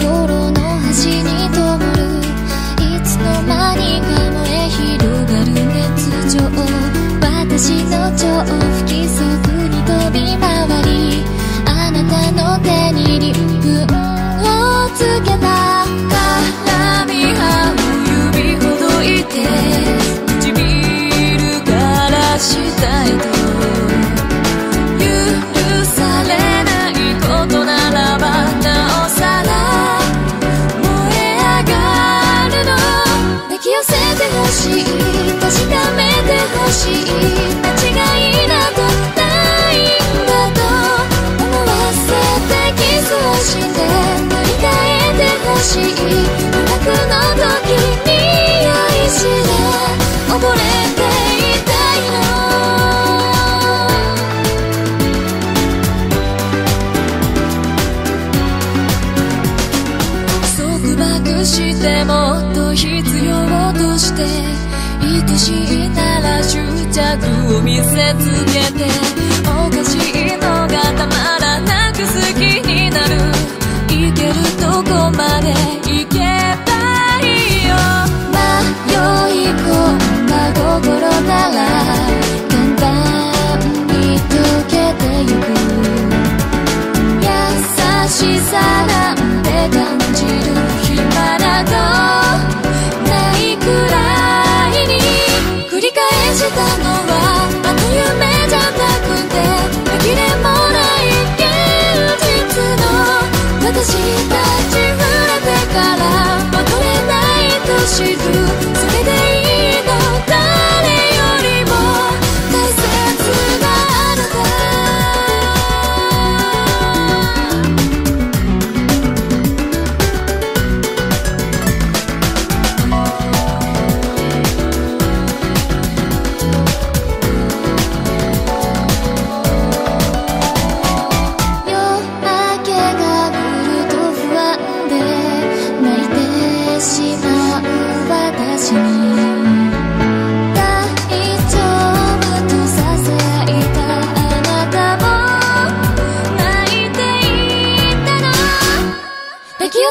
心の端に灯るいつの間にか燃え広がる熱情。私の超不規則に飛び回りあなたの手に鱗粉確かめてほしい。間違い。などない。んだと思わせてキスをして塗り替えてほしい。疑惑の時に愛して溺れてい。たい。の束縛してもっと必要として愛しいなら執着を見せつけておかしいのがたまらなく好きになる。いけるとこまでいけ。知るそれでいい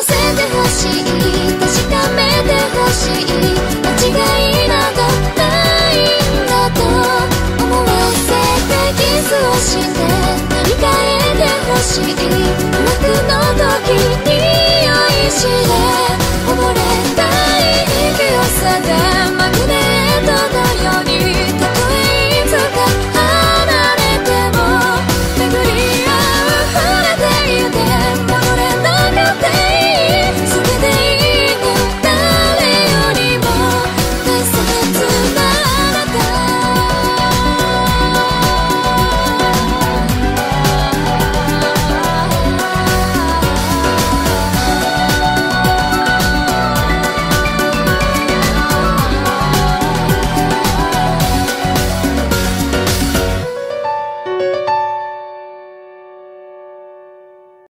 せてほしい。確かめてほしい。間違い。などない。んだと思わせてキスをして塗り替えてほしい。うまくの